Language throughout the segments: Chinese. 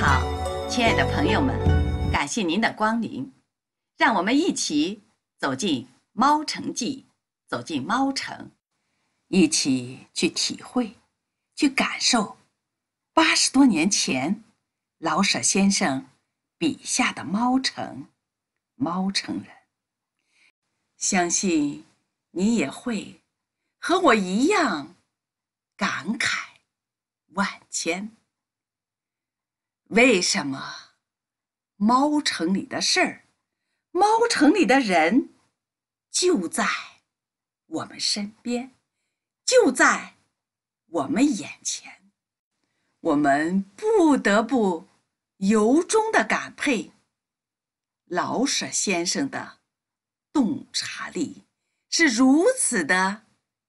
好，亲爱的朋友们，感谢您的光临，让我们一起走进《猫城记》，走进猫城，一起去体会、去感受八十多年前老舍先生笔下的猫城、猫城人。相信你也会和我一样感慨万千。为什么猫城里的事儿，猫城里的人就在我们身边，就在我们眼前，我们不得不由衷的感佩老舍先生的洞察力是如此的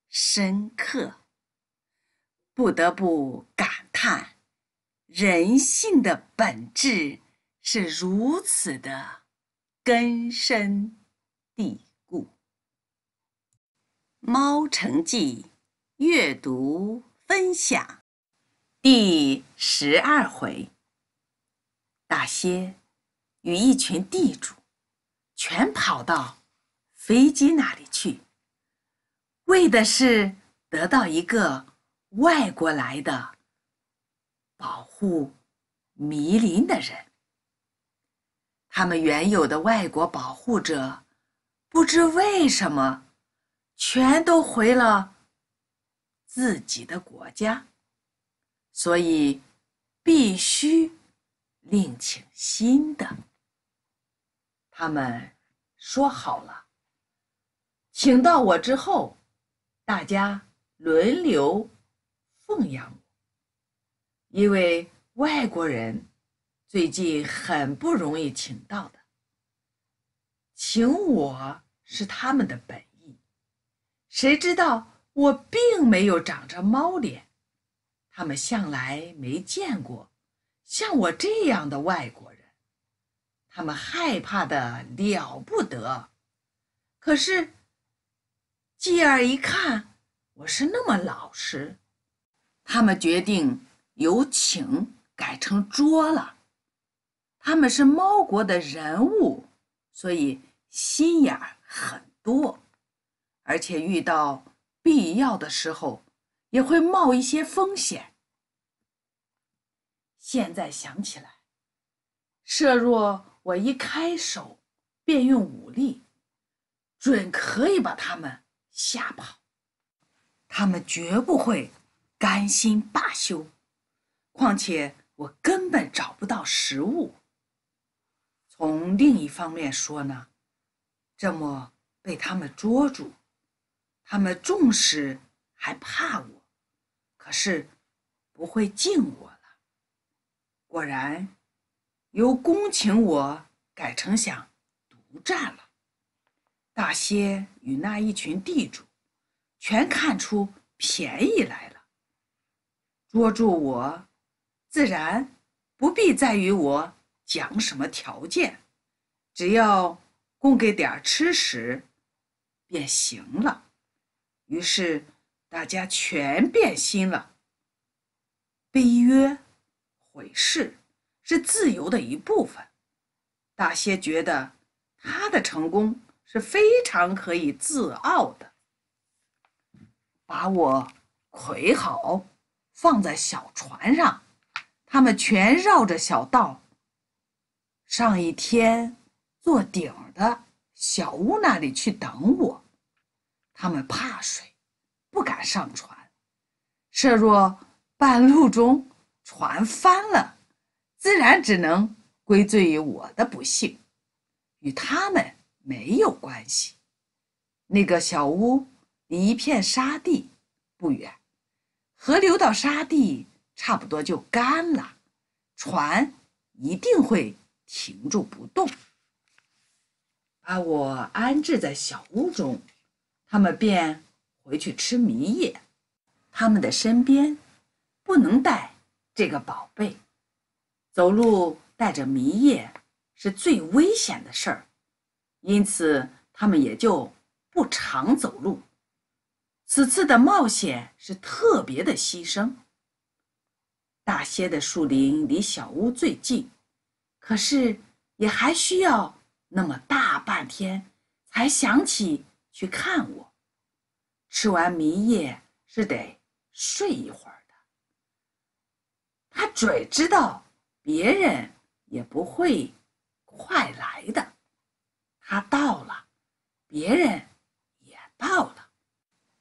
深刻，不得不感叹。人性的本质是如此的根深蒂固。《猫城记》阅读分享第十二回：大蝎与一群地主全跑到飞机那里去，为的是得到一个外国来的。保护迷林的人，他们原有的外国保护者，不知为什么，全都回了自己的国家，所以必须另请新的。他们说好了，请到我之后，大家轮流奉养。因为外国人最近很不容易请到的，请我是他们的本意。谁知道我并没有长着猫脸，他们向来没见过像我这样的外国人，他们害怕的了不得。可是继而一看我是那么老实，他们决定。由请改成捉了，他们是猫国的人物，所以心眼很多，而且遇到必要的时候也会冒一些风险。现在想起来，设若我一开手便用武力，准可以把他们吓跑，他们绝不会甘心罢休。况且我根本找不到食物。从另一方面说呢，这么被他们捉住，他们纵使还怕我，可是不会敬我了。果然，由恭请我改成想独占了。大些与那一群地主，全看出便宜来了，捉住我。自然不必在于我讲什么条件，只要供给点吃食便行了。于是大家全变心了。悲约毁誓是自由的一部分。大些觉得他的成功是非常可以自傲的，把我捆好，放在小船上。他们全绕着小道，上一天坐顶的小屋那里去等我。他们怕水，不敢上船。设若半路中船翻了，自然只能归罪于我的不幸，与他们没有关系。那个小屋离一片沙地不远，河流到沙地。差不多就干了，船一定会停住不动。把我安置在小屋中，他们便回去吃迷叶。他们的身边不能带这个宝贝，走路带着迷叶是最危险的事儿，因此他们也就不常走路。此次的冒险是特别的牺牲。大些的树林离小屋最近，可是也还需要那么大半天才想起去看我。吃完迷叶是得睡一会儿的。他准知道别人也不会快来的。他到了，别人也到了，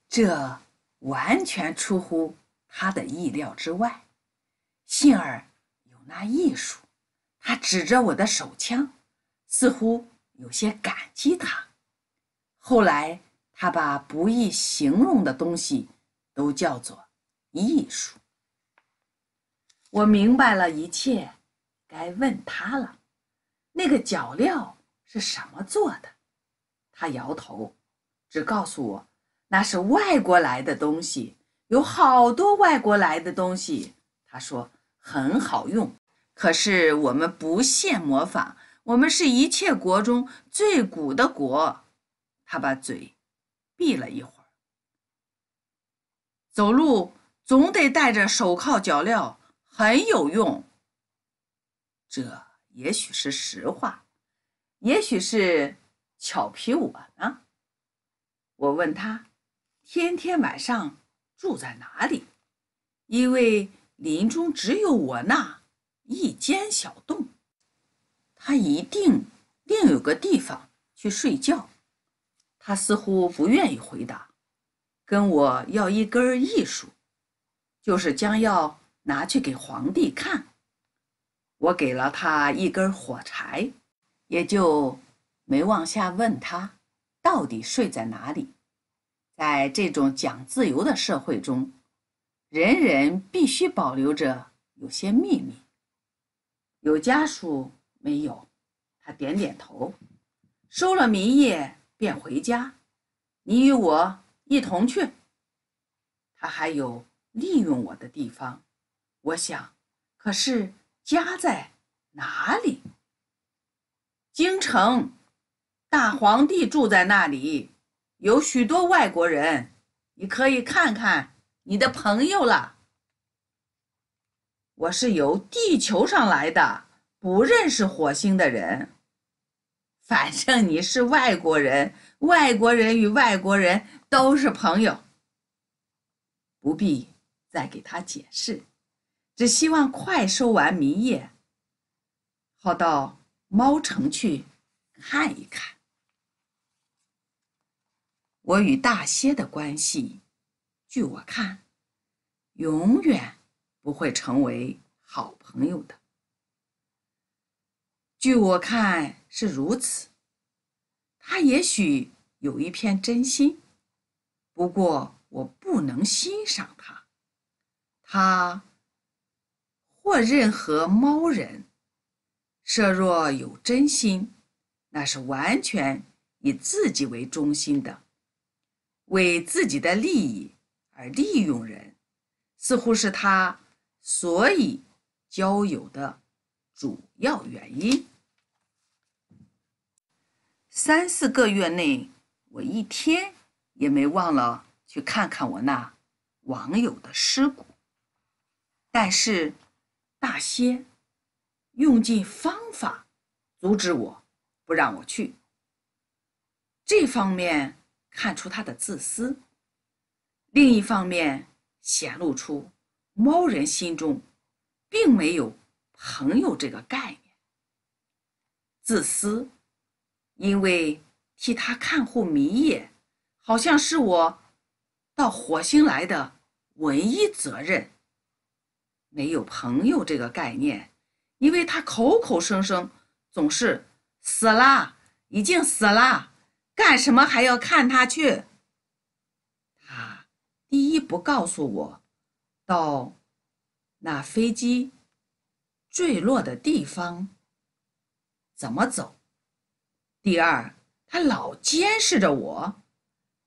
这完全出乎他的意料之外。幸而有那艺术，他指着我的手枪，似乎有些感激他。后来，他把不易形容的东西都叫做艺术。我明白了一切，该问他了。那个脚镣是什么做的？他摇头，只告诉我那是外国来的东西，有好多外国来的东西。他说。很好用，可是我们不屑模仿。我们是一切国中最古的国。他把嘴闭了一会儿。走路总得带着手铐脚镣，很有用。这也许是实话，也许是巧皮我呢。我问他，天天晚上住在哪里？因为。林中只有我那一间小洞，他一定另有个地方去睡觉。他似乎不愿意回答，跟我要一根艺术，就是将要拿去给皇帝看。我给了他一根火柴，也就没往下问他到底睡在哪里。在这种讲自由的社会中。人人必须保留着有些秘密。有家属没有？他点点头，收了民业便回家。你与我一同去。他还有利用我的地方，我想，可是家在哪里？京城，大皇帝住在那里，有许多外国人，你可以看看。你的朋友了。我是由地球上来的，不认识火星的人。反正你是外国人，外国人与外国人都是朋友，不必再给他解释。只希望快收完迷叶，好到猫城去看一看。我与大蝎的关系。据我看，永远不会成为好朋友的。据我看是如此，他也许有一片真心，不过我不能欣赏他。他或任何猫人，设若有真心，那是完全以自己为中心的，为自己的利益。而利用人，似乎是他所以交友的主要原因。三四个月内，我一天也没忘了去看看我那网友的尸骨。但是大仙用尽方法阻止我，不让我去。这方面看出他的自私。另一方面，显露出猫人心中并没有朋友这个概念。自私，因为替他看护迷叶，好像是我到火星来的唯一责任。没有朋友这个概念，因为他口口声声总是死了，已经死了，干什么还要看他去？第一，不告诉我到那飞机坠落的地方怎么走；第二，他老监视着我。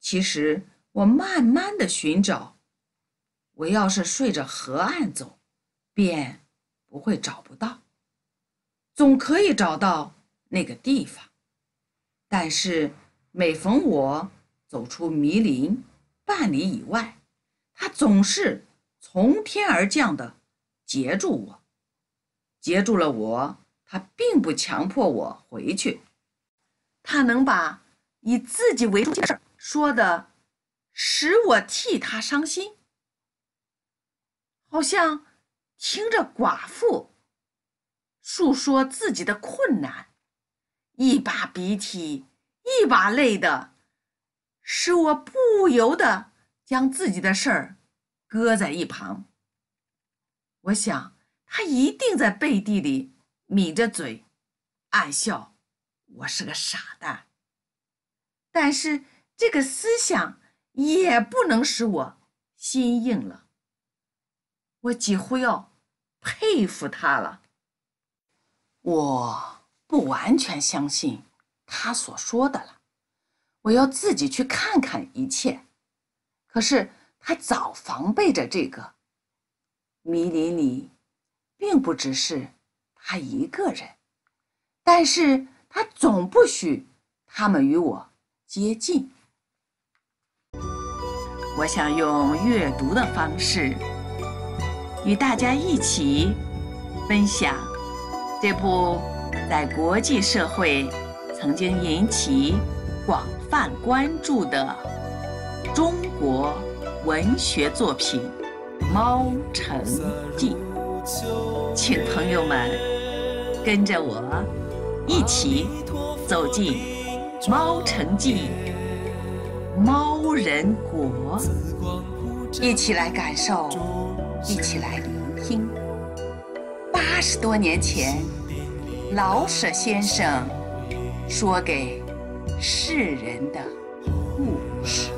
其实我慢慢的寻找，我要是顺着河岸走，便不会找不到，总可以找到那个地方。但是每逢我走出迷林，半里以外，他总是从天而降的截住我。截住了我，他并不强迫我回去。他能把以自己为中心的事说的，使我替他伤心，好像听着寡妇诉说自己的困难，一把鼻涕一把泪的，使我不由得将自己的事儿搁在一旁。我想。他一定在背地里抿着嘴，暗笑：“我是个傻蛋。”但是这个思想也不能使我心硬了。我几乎要佩服他了。我不完全相信他所说的了，我要自己去看看一切。可是他早防备着这个迷林里。并不只是他一个人，但是他总不许他们与我接近。我想用阅读的方式与大家一起分享这部在国际社会曾经引起广半关注的中国文学作品《猫城记》。请朋友们跟着我一起走进《猫城记》猫人国，一起来感受，一起来聆听八十多年前老舍先生说给世人的故事。